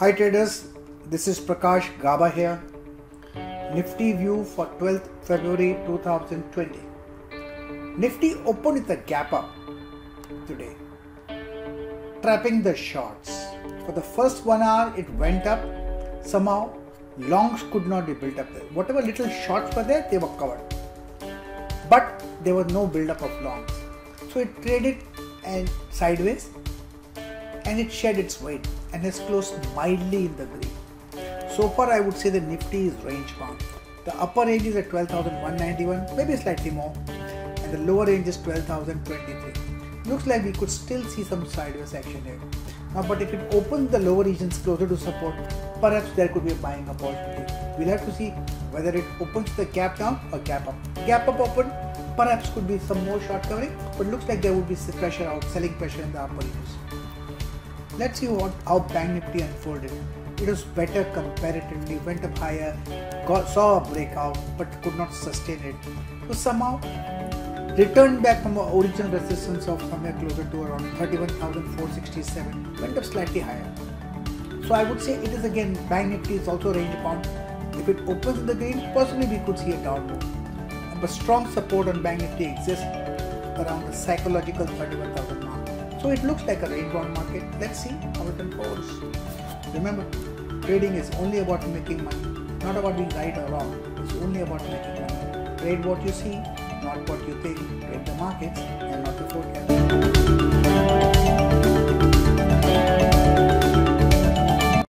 Hi traders, this is Prakash Gaba here. Nifty view for 12th February 2020. Nifty opened with a gap up today, trapping the shorts. For the first one hour, it went up. Somehow, longs could not be built up there. Whatever little shorts were there, they were covered. But there was no build up of longs. So it traded and sideways and it shed its weight and has closed mildly in the green. So far, I would say the Nifty is range bound. The upper range is at 12,191, maybe slightly more, and the lower range is 12,023. Looks like we could still see some sideways action here. Now, but if it opens the lower regions closer to support, perhaps there could be a buying opportunity. We'll have to see whether it opens the gap down or gap up. Gap up open, perhaps could be some more short covering, but looks like there would be pressure out, selling pressure in the upper ranges. Let's see what how Bank Nifty unfolded. It was better comparatively, went up higher, got, saw a breakout, but could not sustain it. So somehow returned back from our original resistance of somewhere closer to around 31,467, went up slightly higher. So I would say it is again Bank Nifty is also range bound. If it opens in the green, possibly we could see a down move. But strong support on Bank Nifty exists around the psychological 31,000 mark. So it looks like a range bound market. Let's see how it unfolds. Remember, trading is only about making money, not about being right or wrong. It's only about making money. Trade what you see, not what you think. Trade the markets and not the forecast.